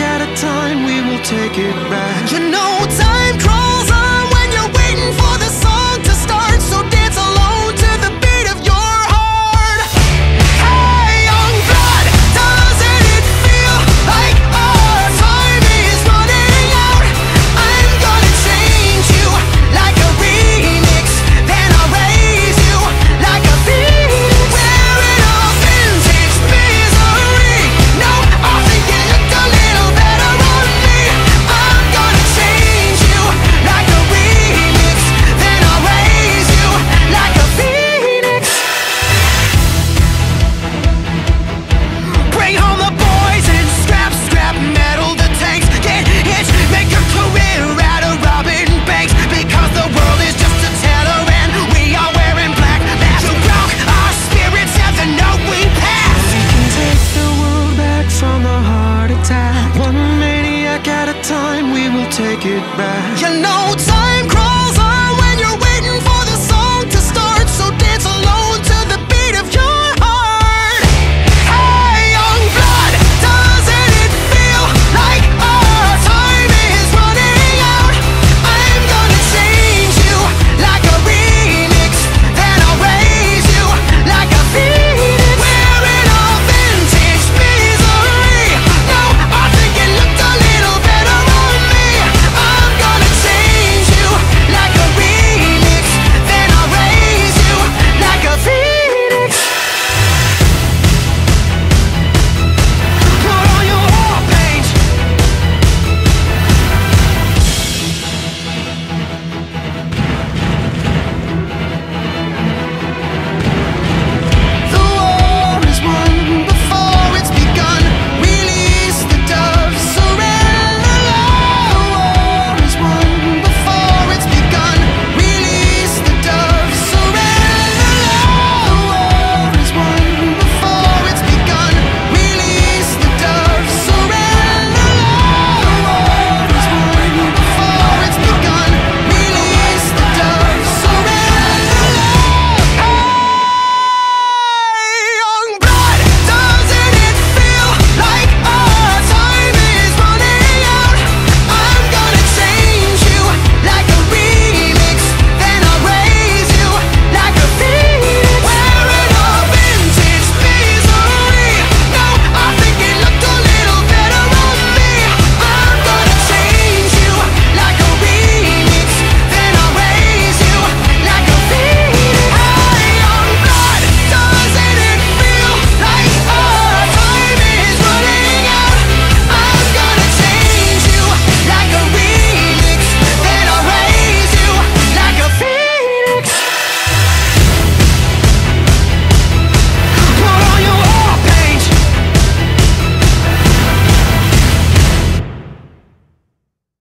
at a time we will take it back. You know at a time, we will take it back. You know, time.